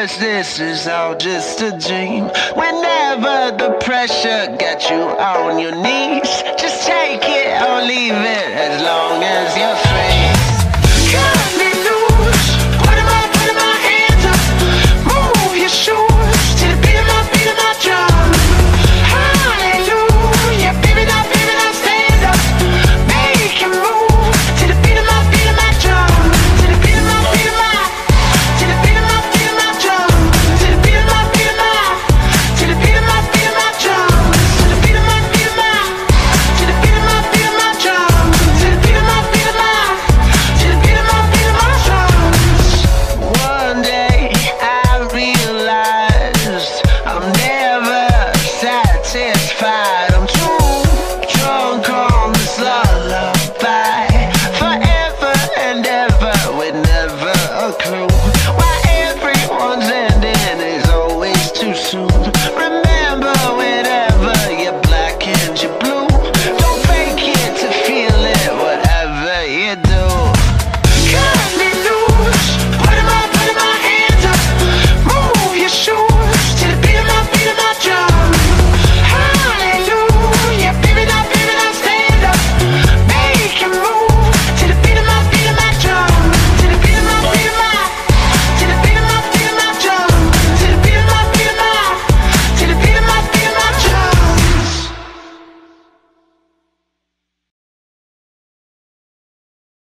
much this is all just a dream. Whenever the pressure gets you on your knees, just take it or leave it as long as you're.